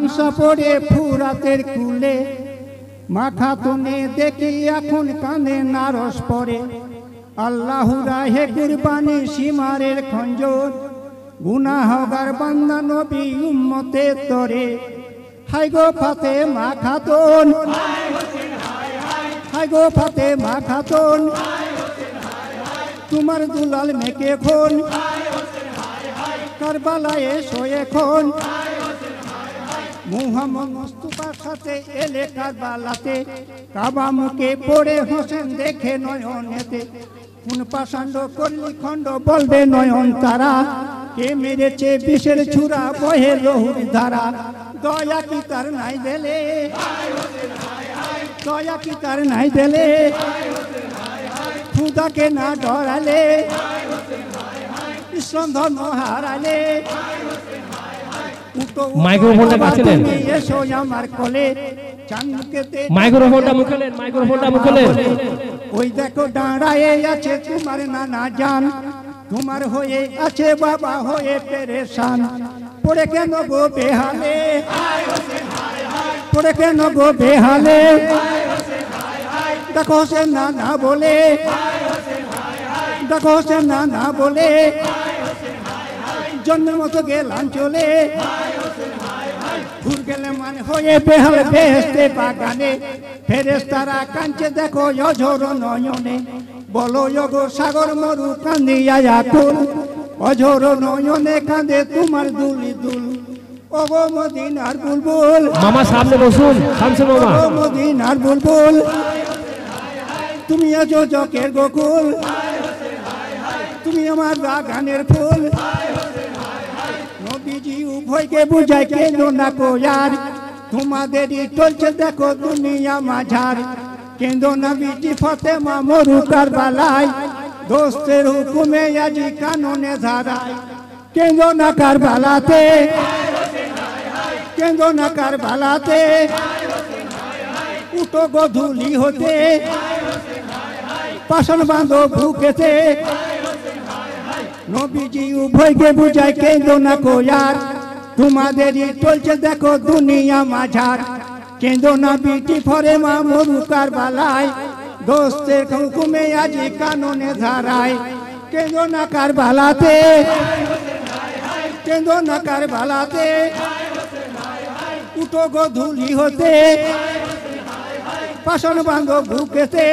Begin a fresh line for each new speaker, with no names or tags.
হামসা পড়ে ফুরাতের কুলে, মাথা তুনে দেখি এখন কানে নারস পড়ে। আল্লাহুরা হে কুরবানি সীমারের খঞ্জর, গুনাহগার বান্দা নবী উম্মতে তরে। হাই গো ফাতে মা খাতুন হাই গো ফাতে মা খাতুন, তোমার দুলাল মেকে খন, কারবালায় শোয়ে খন মুহাম্মদ মুস্তুফার সাথে এলে কারবালাতে, কাবা মুখে পড়ে হোসেন দেখে নয়নেতে। কোন পাষাণ্ড করলি খণ্ড বলবে নয়ন তারা, কে মেরেছে বিষের ছুরা বহে লহুর ধারা। দয়া কি তার নাই দেলে? দয়া কি তার নাই দেলে? খুদাকে না ডরালে? ইসলাম ধর্ম হারালে?
মাইক্রোফোনটা কাছে নেন।
এসো আমার কোলে। চান্দুকেতে
মাইক্রোফোনটা মুখে নেন মাইক্রোফোনটা মুখে নেন।
ওই দেখো দাঁড়ায়ে আছে তোমার নানা জান। তোমার হয়ে আছে বাবা হয়ে পেরেশান। পড়ে কেন গো বেহালে? পড়ে কেন গো বেহালে? দেখো সে না না বলে। দেখো সে না না বলে। জন্মের মতো গেলাম চলে। ঘুর গেলে মানে হয়ে বেহাল বেহেস্তে বাগানে। ফেরেস তারা কাঞ্চে দেখো অঝর নয়নে। বলো গো সাগর মরু কান্দিয়া কুল অঝর নয়নে কাঁদে তোমার দুলি দুল। ওগো মদিনার বুলবুল।
মামা সামনে বসুন শামসুল মামা।
ওগো মদিনার বুলবুল। তুমি জকের গোকুল। তুমি আমার বাগানের ফুল। নবীজি উভয়কে বুঝায় কেন না কোয়ার? তোমাদেরই চলছে দেখো দুনিয়া মাঝার। কেন্দ্র নবীজি ফতেমা মরু কারবালায়? দোস্তের হুকুমে আজি কাননে ধারায় কেন্দ্র না কারবালাতে? কেন্দ্র না কারবালাতে? উটো গধুলি হতে পাশন বাঁধো ভুকেতে নবীজি উভয়কে বুঝায় কেন্দ্র না কোয়ার তোমাদেরই চলছে দেখো দুনিয়া মাঝার। কেন্দ্র না বিটি ফরে মা মরুকার বালায় দোস্তের হুকুমে আজি কাননে ধারায়। কেন্দ্র না কার বালাতে কেন্দ্র না কার বালাতে উটো গধুলি হতে। পাশন বাঁধো বুকেতে